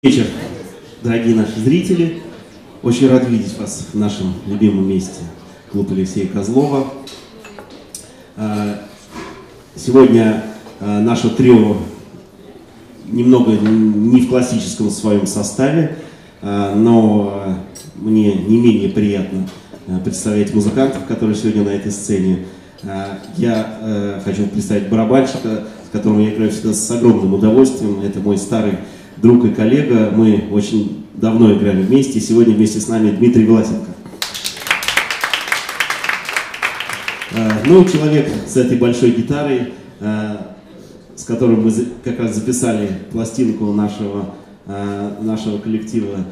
вечер, дорогие наши зрители. Очень рад видеть вас в нашем любимом месте, клуб Алексея Козлова. А, сегодня а, наше трио немного не в классическом своем составе, а, но мне не менее приятно представлять музыкантов, которые сегодня на этой сцене. Я хочу представить барабанщика, с которым я играю всегда с огромным удовольствием. Это мой старый друг и коллега. Мы очень давно играли вместе. Сегодня вместе с нами Дмитрий Власенко. А, ну, человек с этой большой гитарой, а, с которым мы как раз записали пластинку нашего, а, нашего коллектива,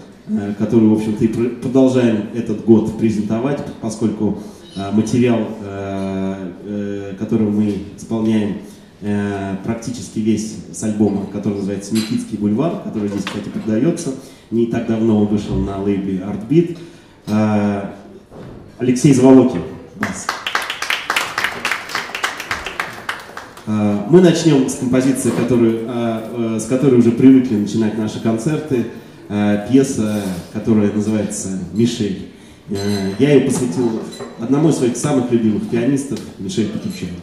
которую, в общем-то, и продолжаем этот год презентовать, поскольку материал, который мы исполняем, Э, практически весь с альбома, который называется «Никитский бульвар», который здесь, кстати, продается. Не так давно он вышел на лейбле «Артбит». Э, Алексей Заволокин, бас. Э, мы начнем с композиции, которую, с которой уже привыкли начинать наши концерты. Пьеса, которая называется «Мишель». Я ее посвятил одному из своих самых любимых пианистов, Мишель Петучеву.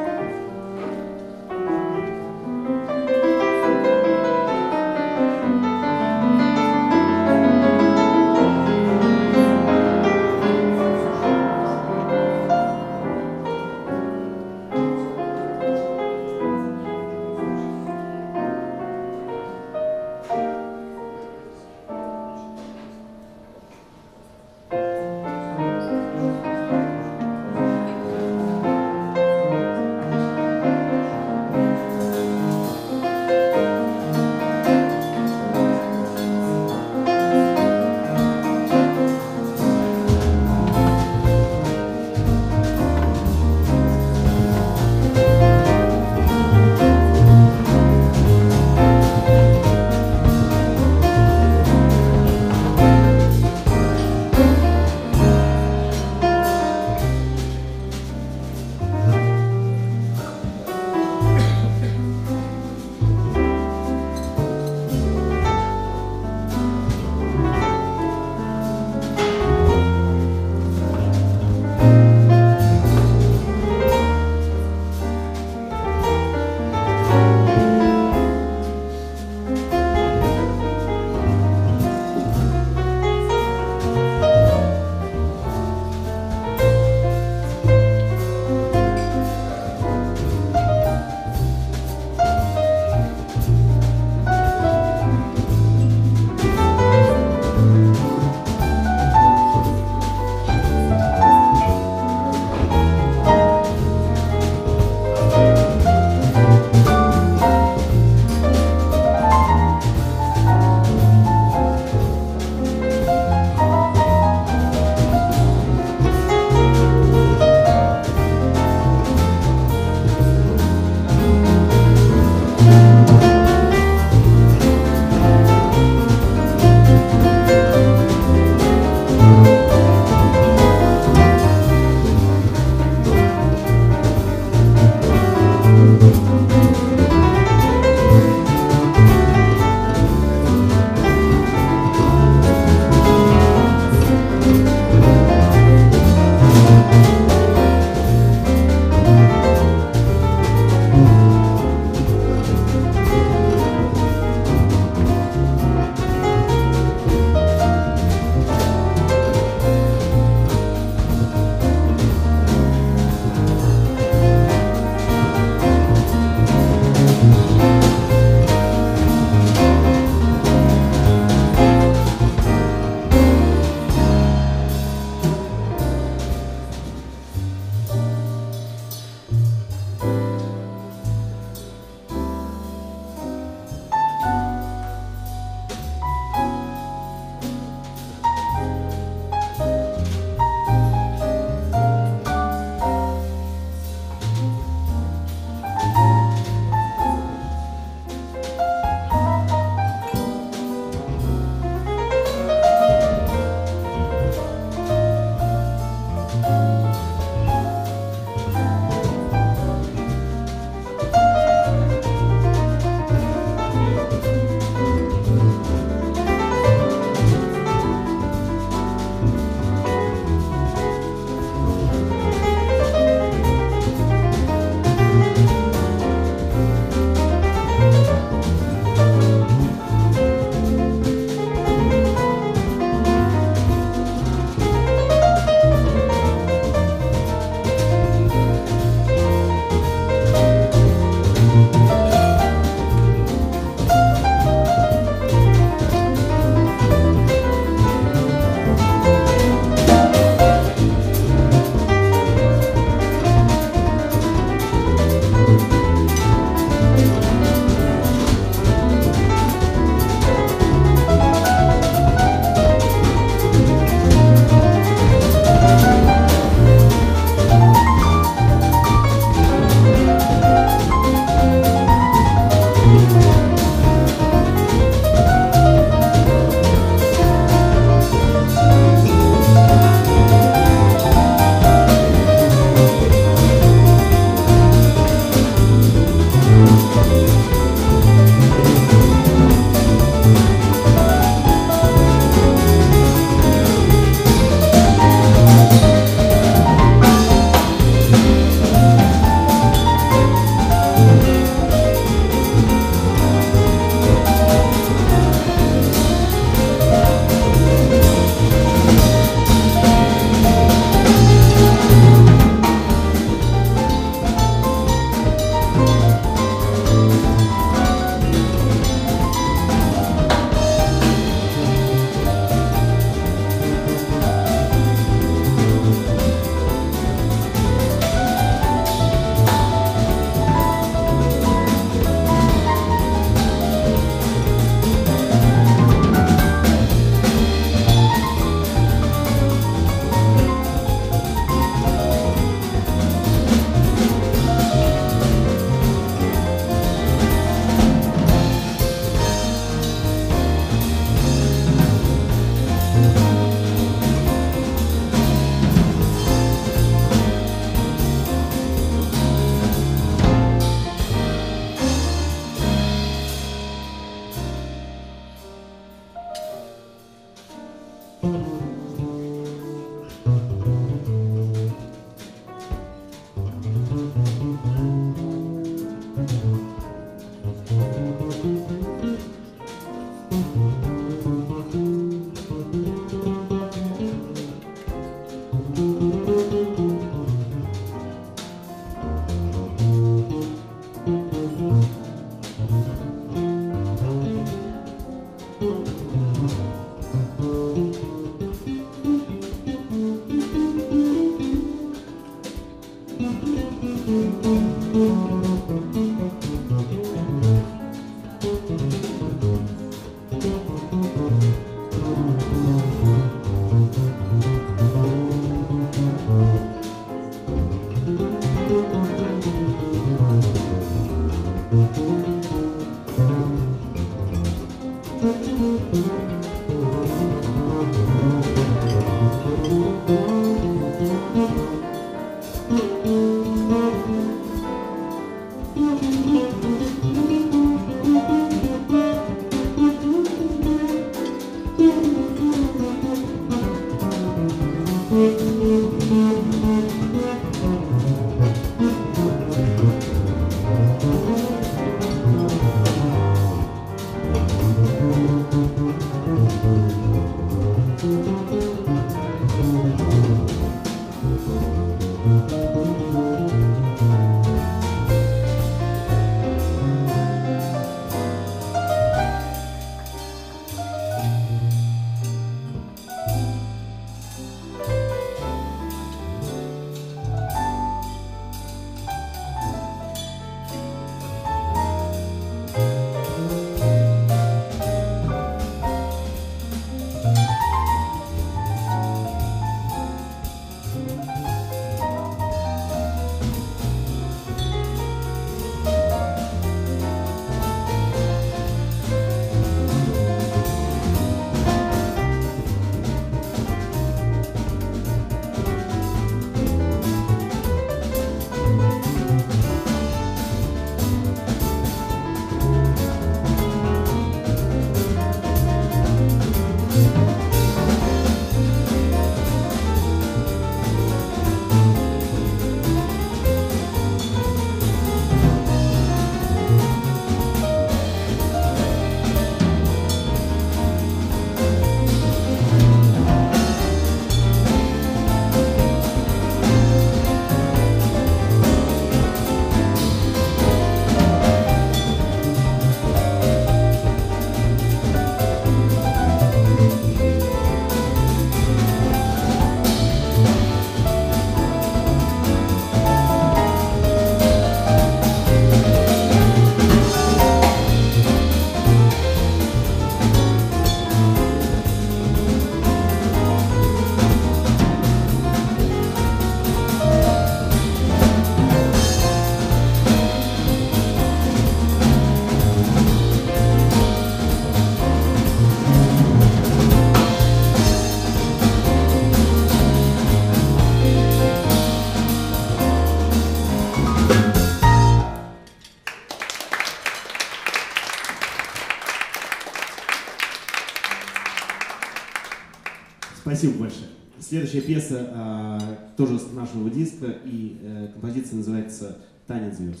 Спасибо большое. Следующая пьеса а, тоже с нашего диска, и а, композиция называется «Танец звезд».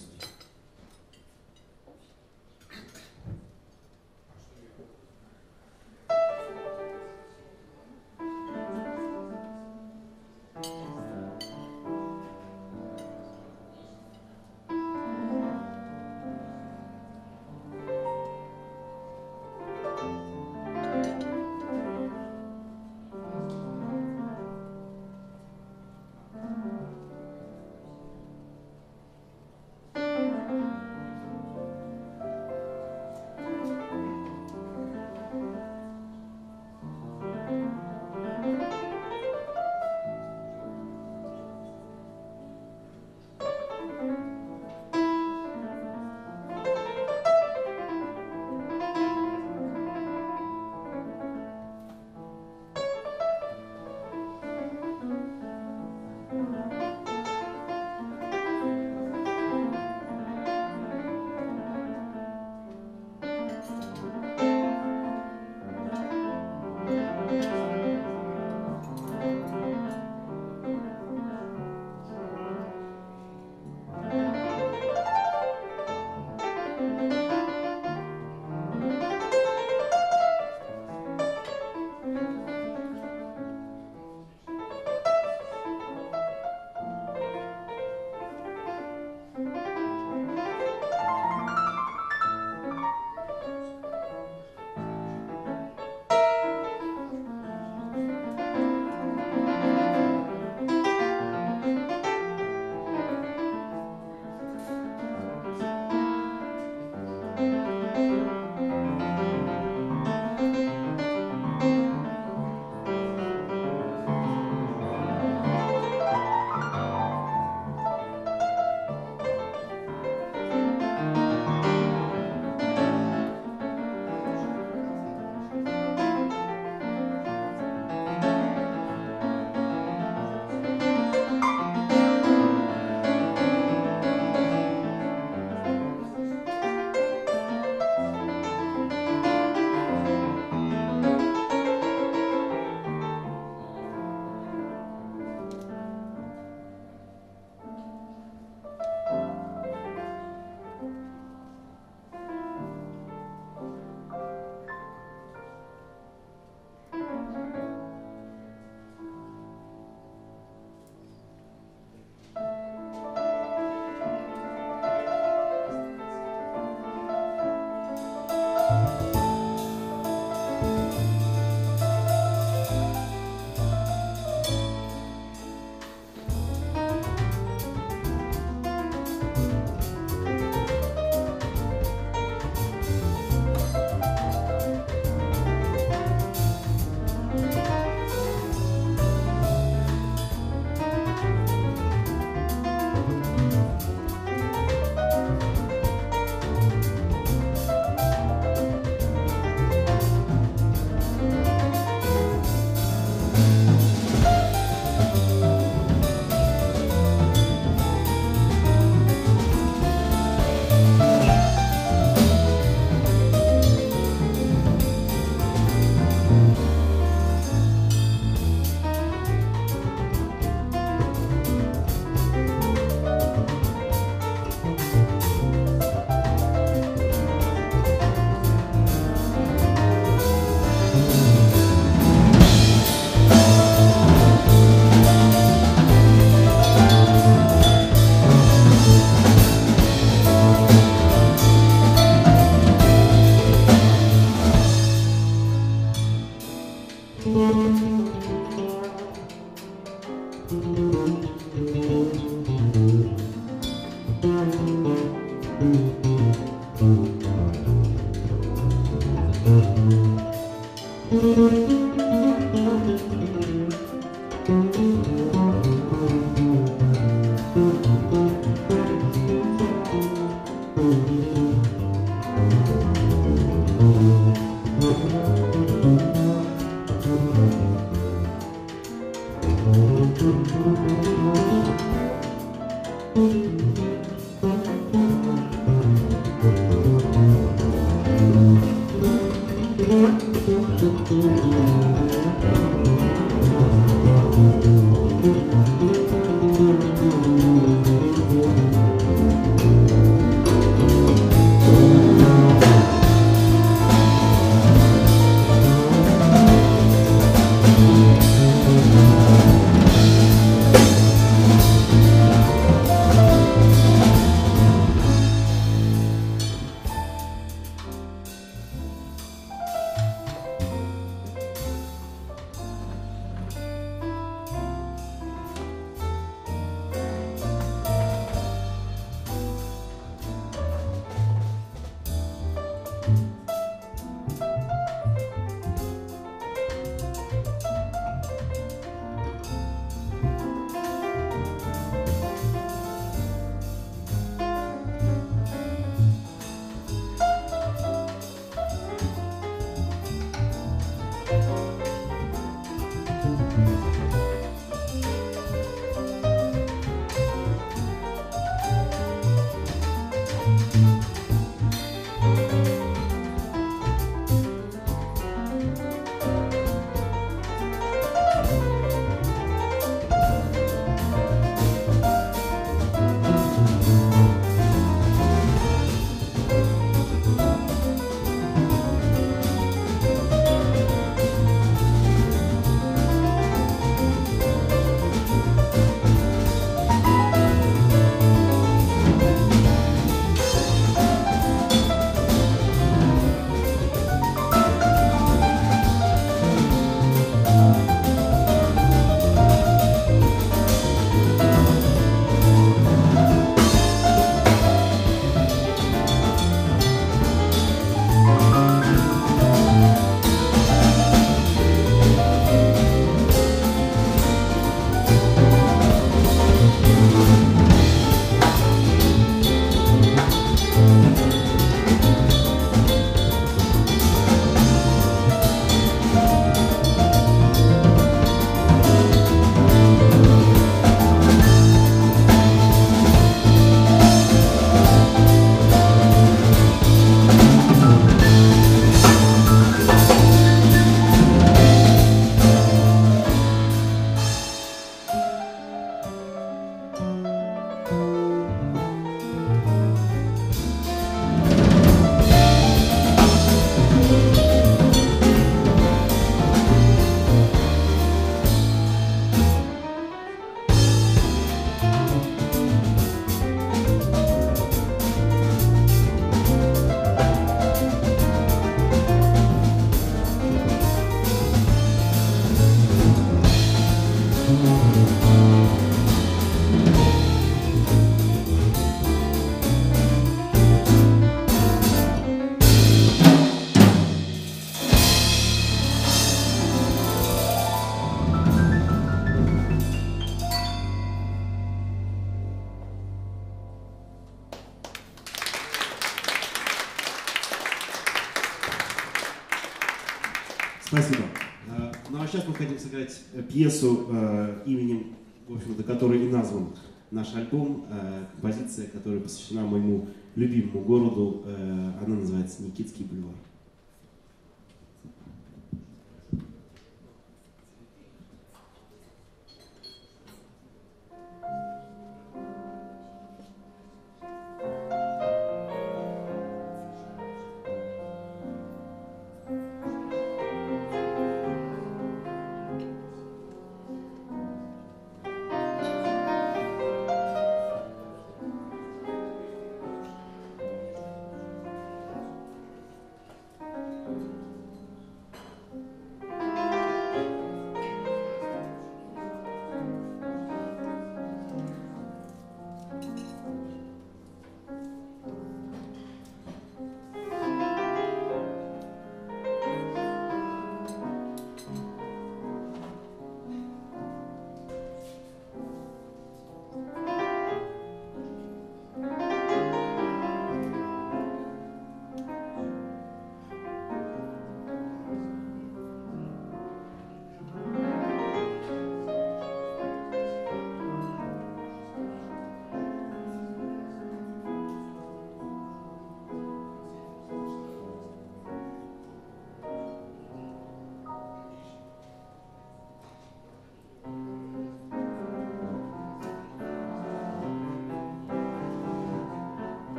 Thank you. Хотим сыграть пьесу э, общем-то, которой и назван наш альбом, э, композиция, которая посвящена моему любимому городу. Она называется «Никитский бульвар».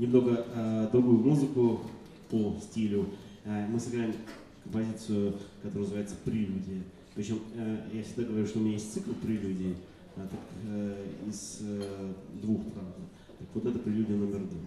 немного э, другую музыку по стилю. Э, мы сыграем композицию, которая называется «Прелюдия». Причем э, я всегда говорю, что у меня есть цикл прелюдий э, а, э, из э, двух, правда. Так вот это прелюдия номер два.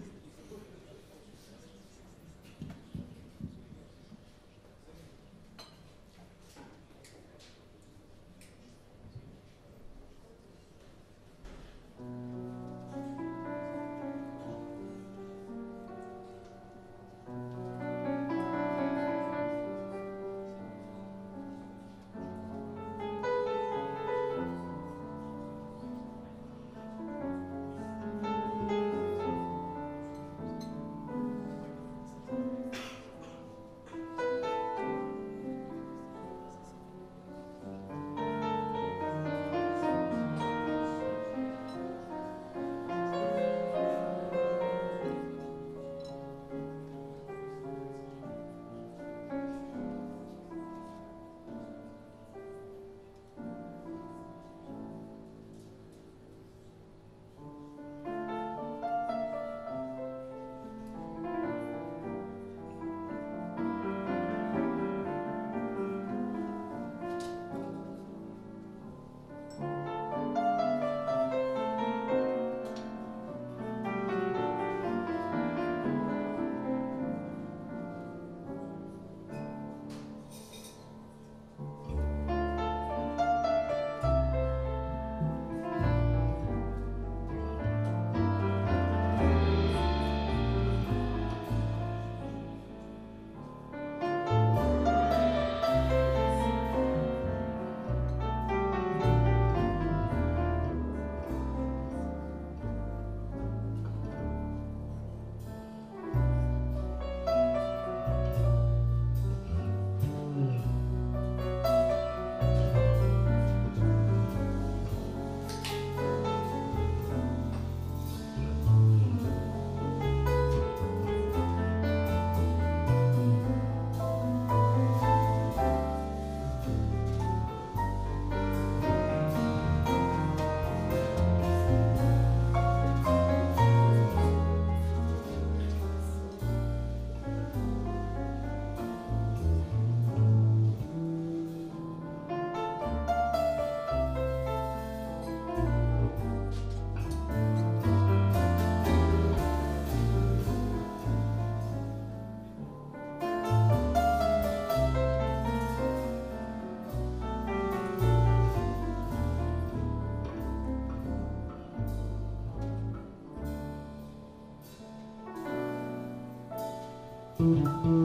Mm-hmm.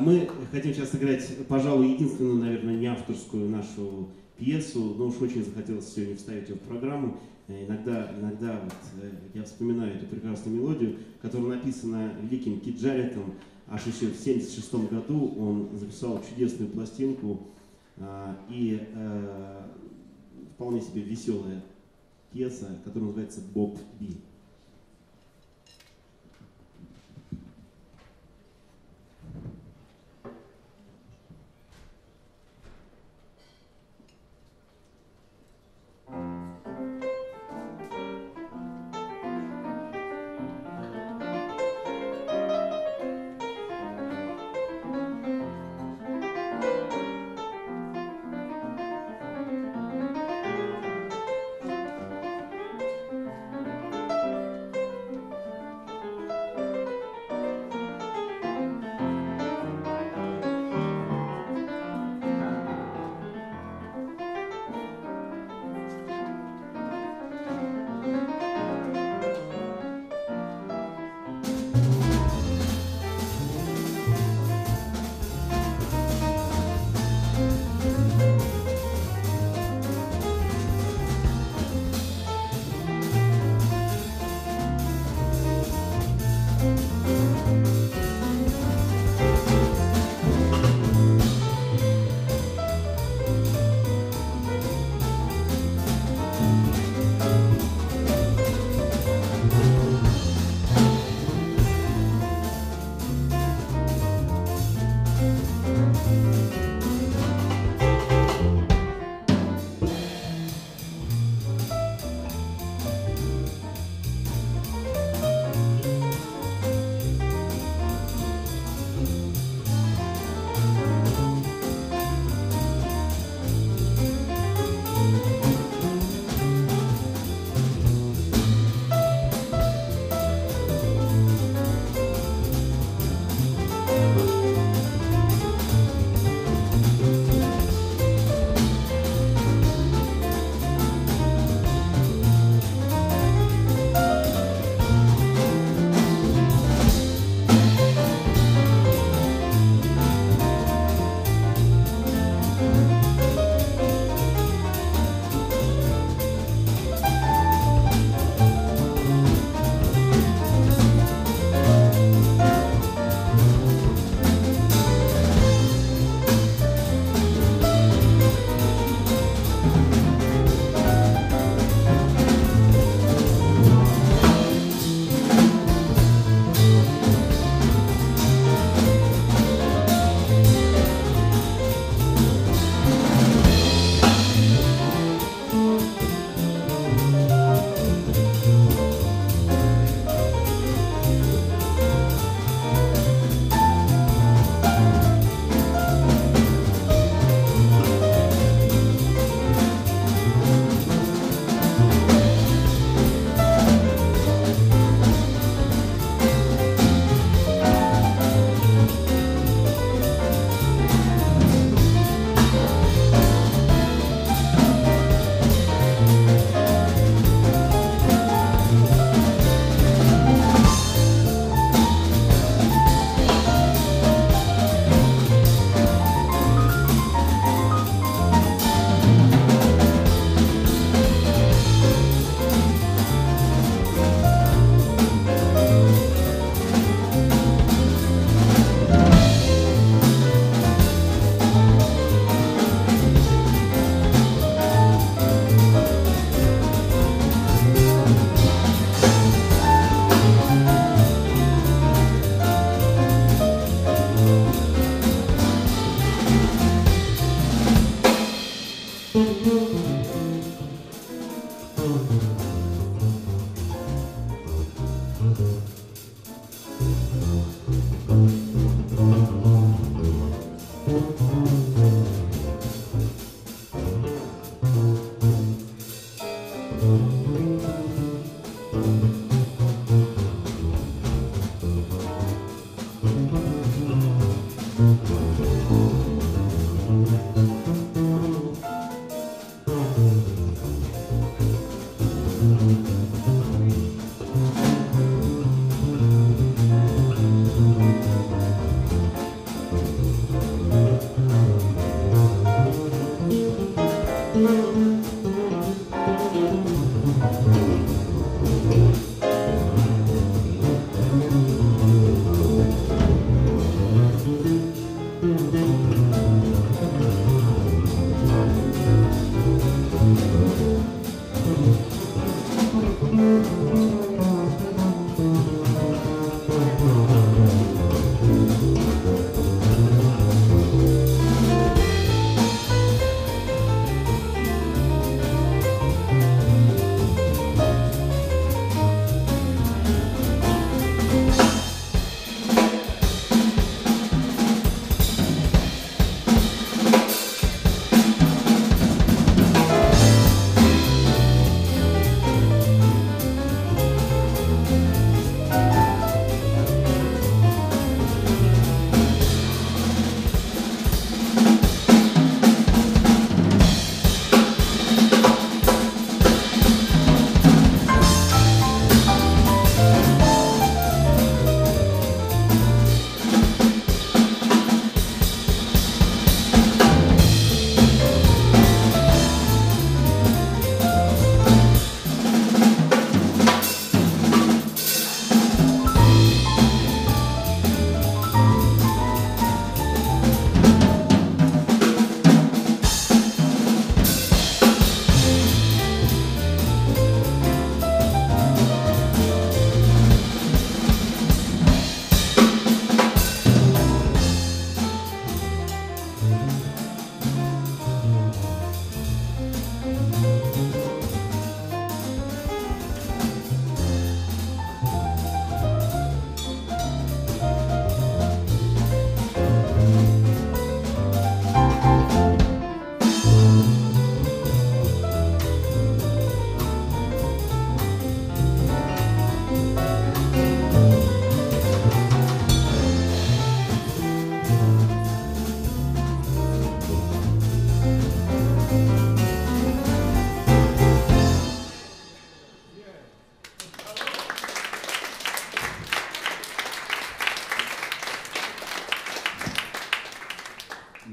Мы хотим сейчас сыграть, пожалуй, единственную, наверное, не авторскую нашу пьесу, но уж очень захотелось сегодня вставить ее в программу. Э, иногда, иногда вот, э, я вспоминаю эту прекрасную мелодию, которая написана великим Киджаретом, аж еще в 1976 году он записал чудесную пластинку а, и э, вполне себе веселая пьеса, которая называется «Боб Би».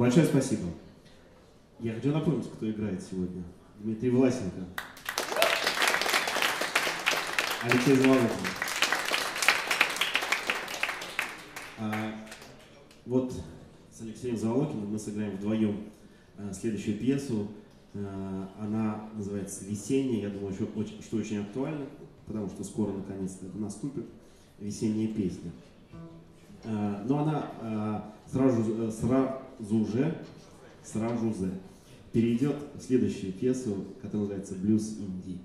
Большое спасибо. Я хочу напомнить, кто играет сегодня. Дмитрий Власенко. Алексей Заволокин. А, вот с Алексеем Заволокиным мы сыграем вдвоем а, следующую пьесу. А, она называется «Весенняя». Я думаю, что очень, что очень актуально, потому что скоро наконец-то это наступит. «Весенняя песня». А, но она а, сразу, сразу же, сразу же перейдет в следующую пьесу, которая называется «Блюз Инди».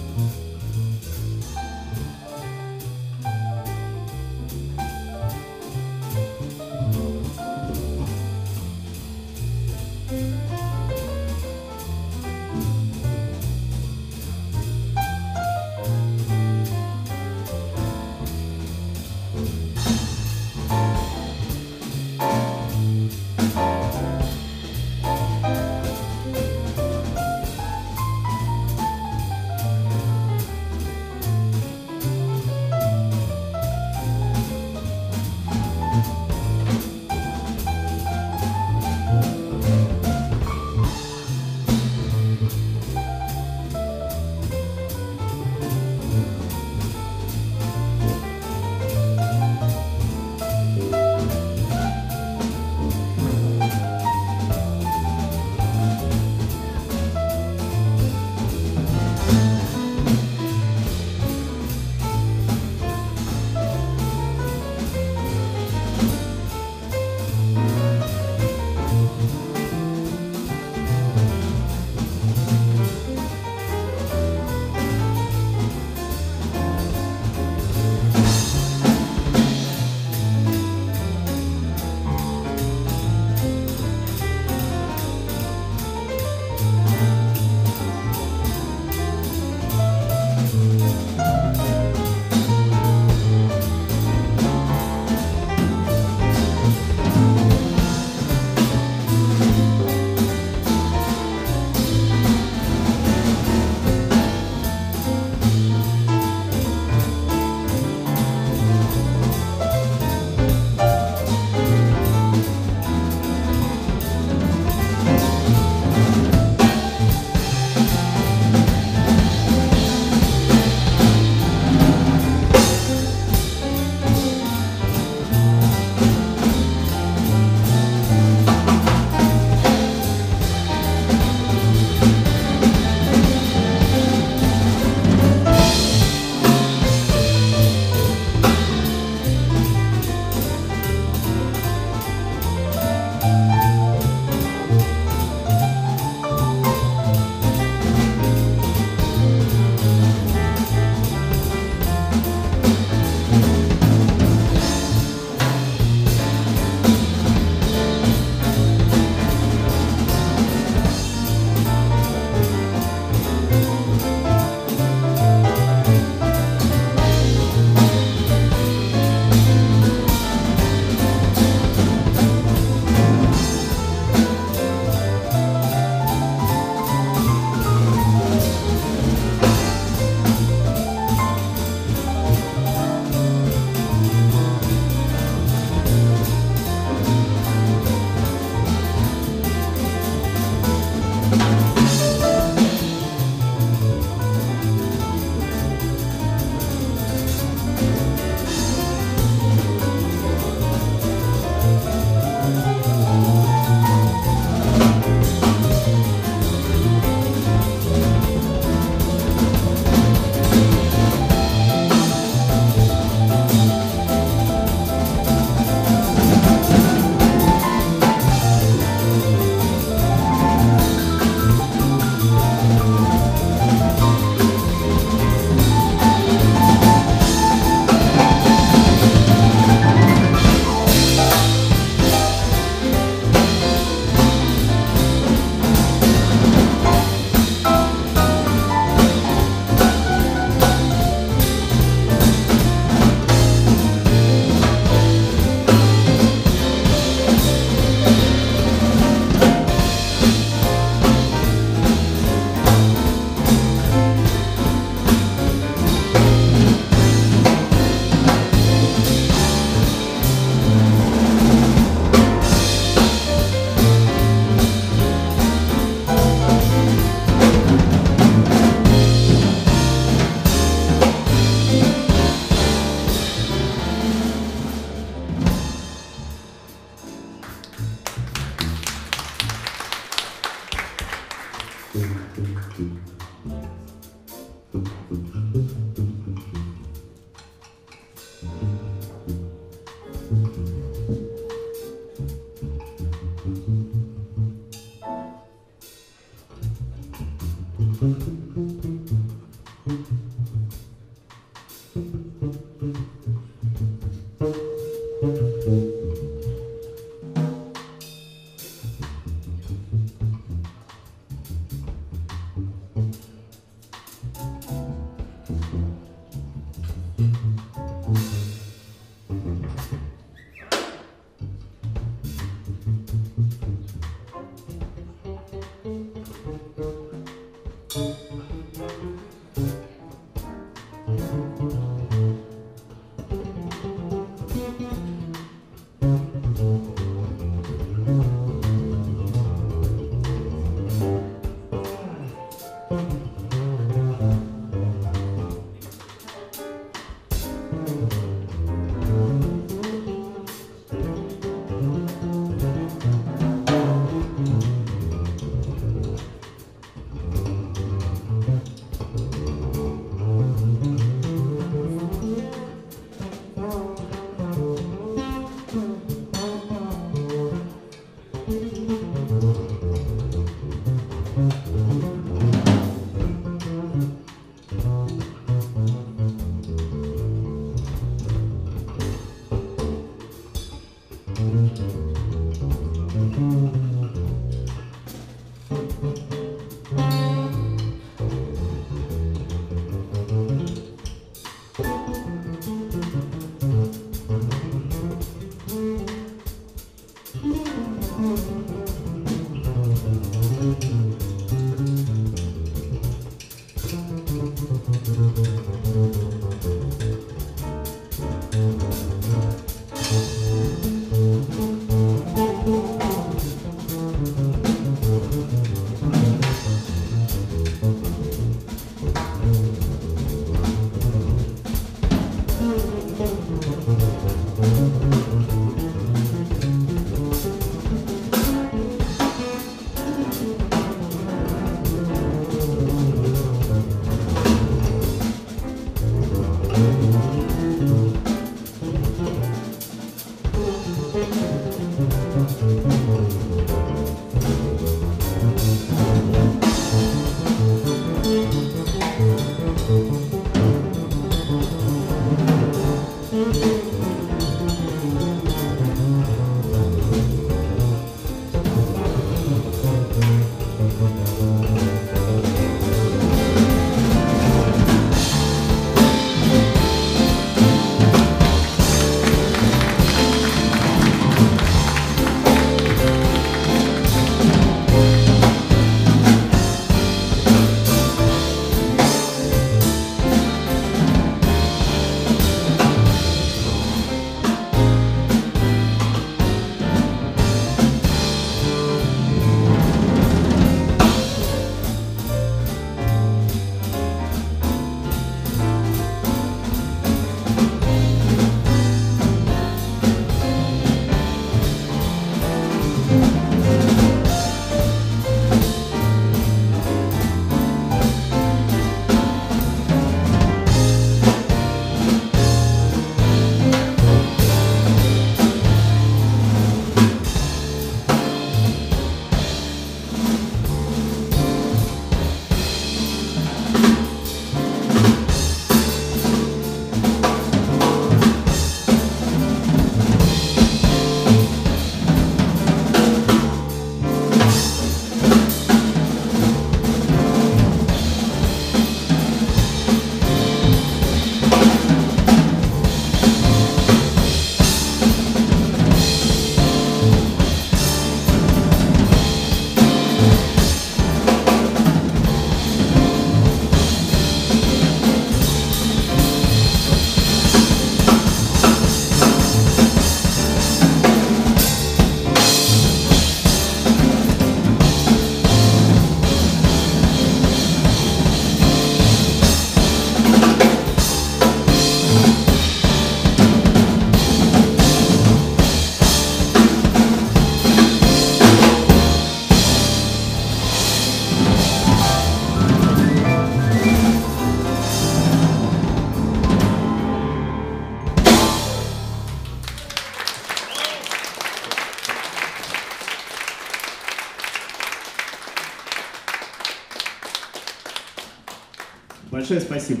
Большое спасибо.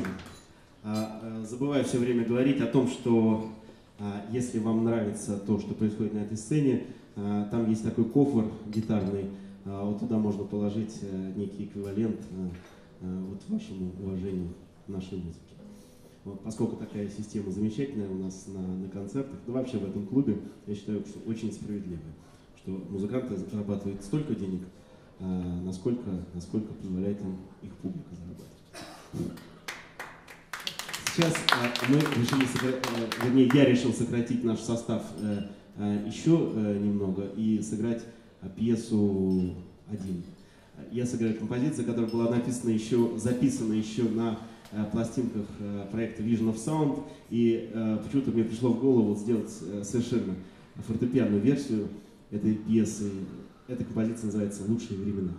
А, э, забываю все время говорить о том, что а, если вам нравится то, что происходит на этой сцене, а, там есть такой кофр гитарный, вот туда можно положить э, некий эквивалент э, вот вашему уважению нашей музыки. Вот, поскольку такая система замечательная у нас на, на концертах, да вообще в этом клубе, я считаю, что очень справедливая, что музыканты зарабатывают столько денег, насколько, насколько позволяет им их публика зарабатывать. Сейчас э, мы решили, э, вернее, я решил сократить наш состав э, еще немного и сыграть пьесу один. Я сыграю композицию, которая была написана еще, записана еще на пластинках проекта Vision of Sound, и почему-то мне пришло в голову сделать совершенно фортепианную версию этой пьесы. Эта композиция называется «Лучшие времена».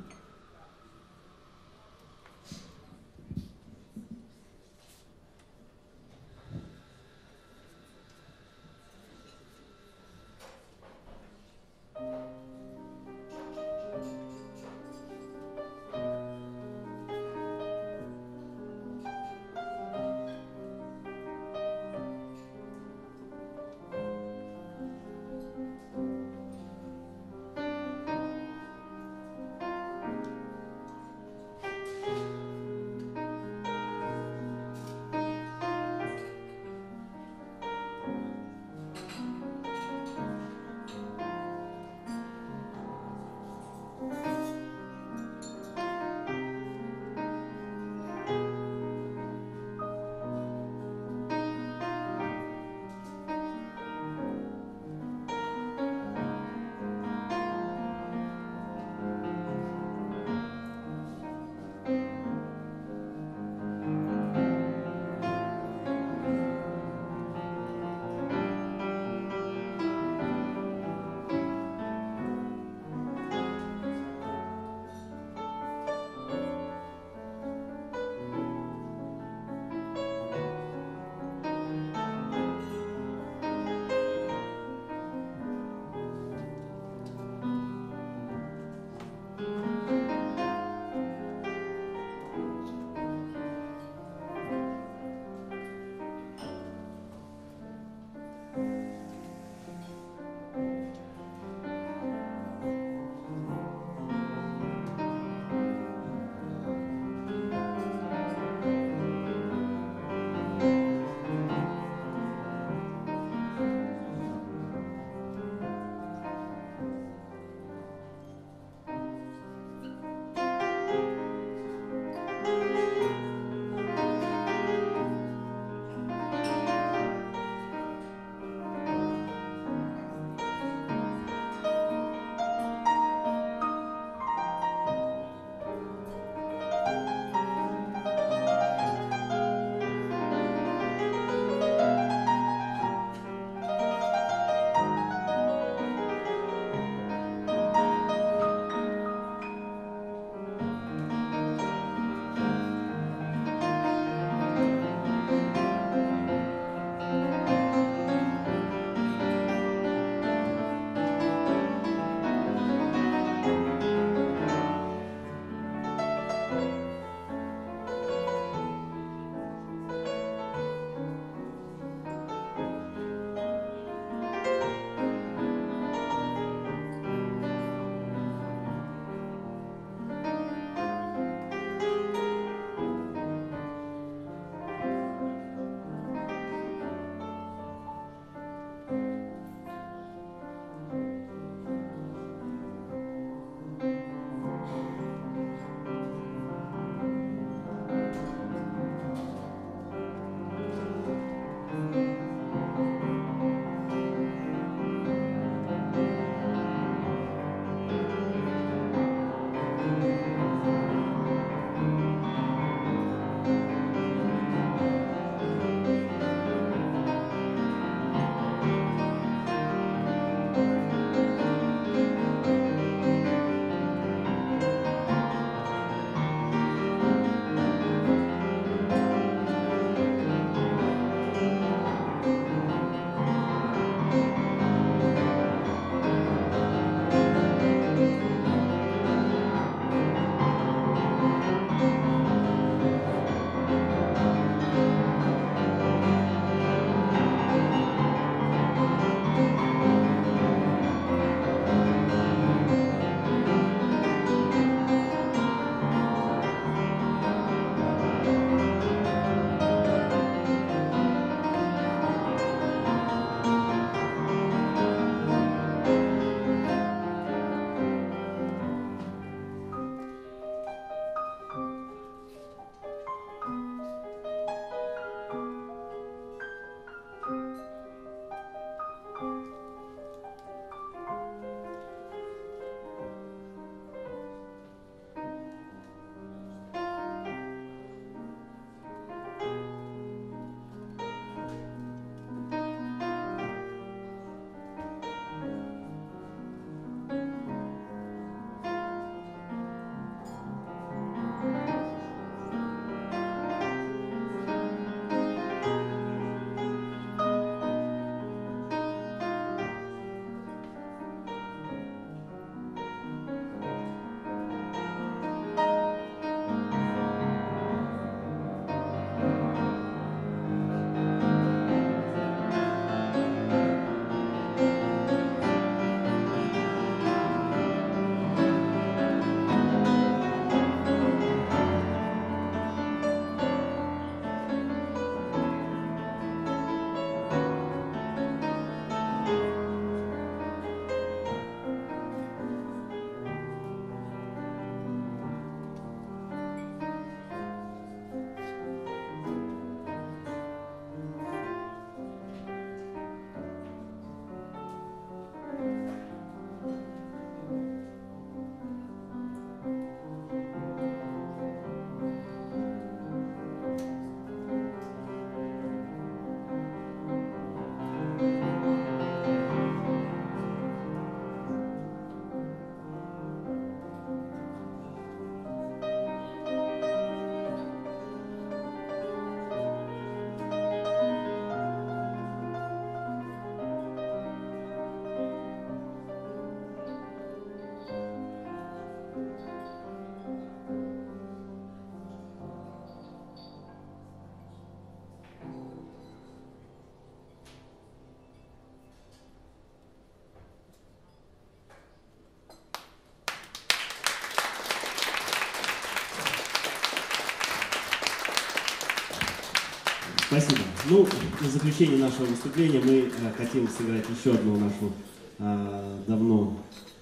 Спасибо. Ну, в заключение нашего выступления мы э, хотим сыграть еще одну нашу э, давно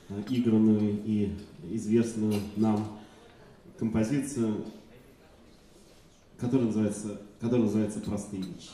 э, игранную и известную нам композицию, которая называется, которая называется «Простые вещи».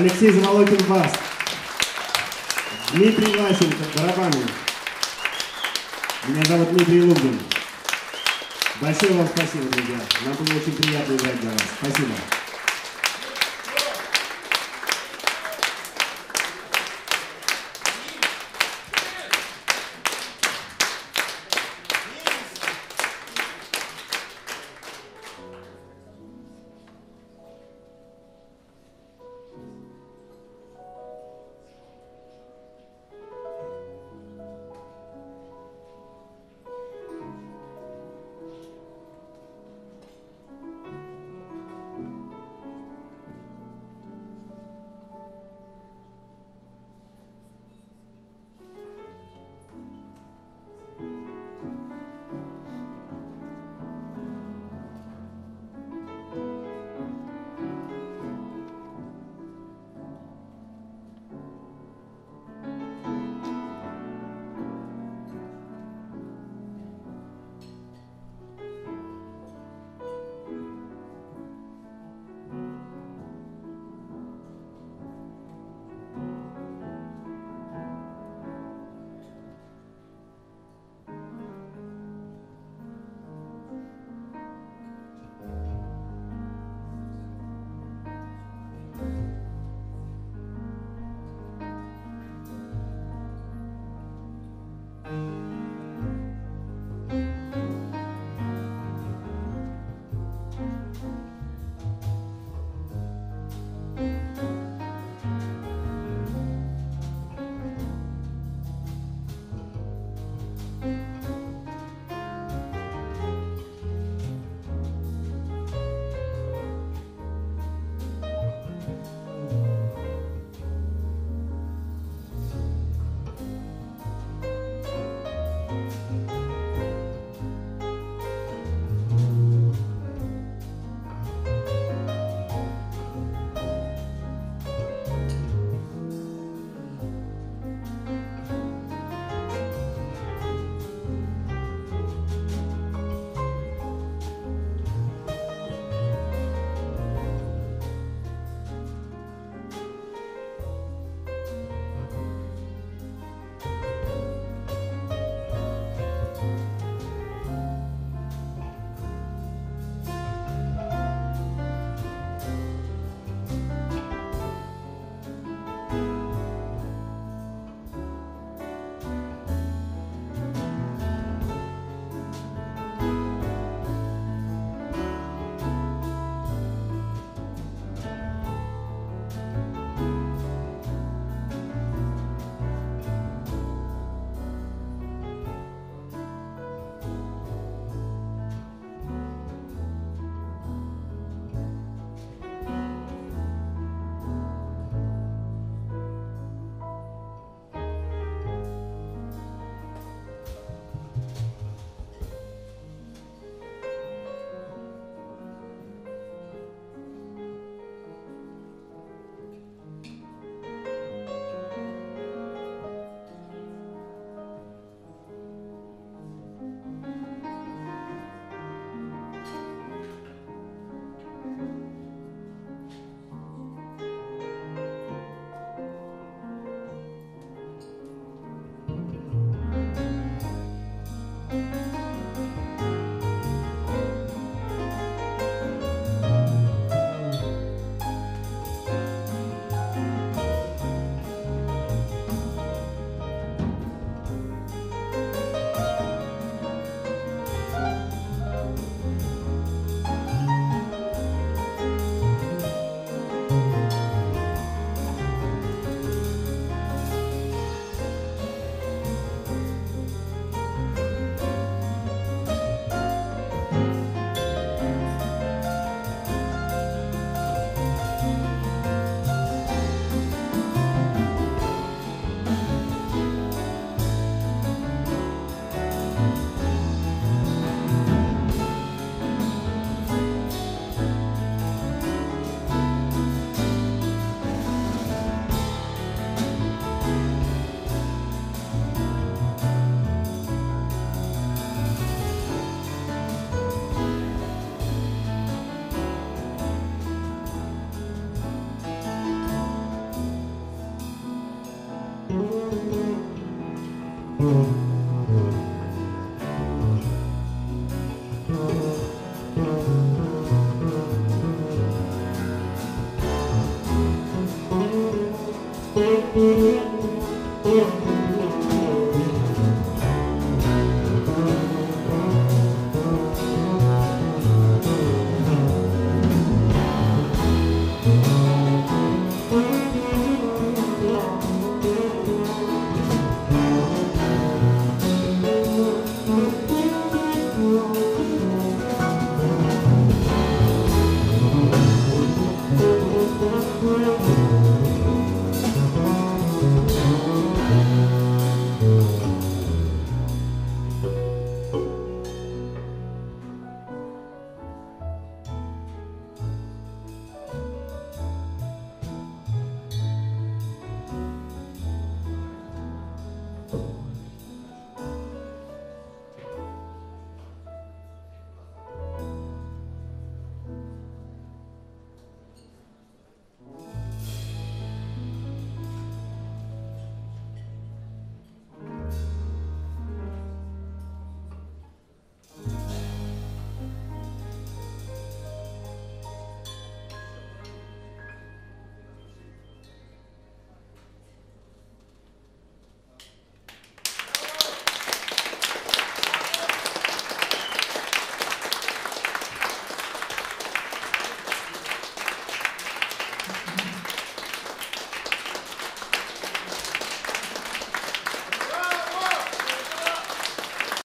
Алексей Заволокин бас. Дмитрий Ващенко, барабаны. Меня зовут Дмитрий Лугин. Большое вам спасибо, друзья. Нам было очень приятно играть для вас. Спасибо.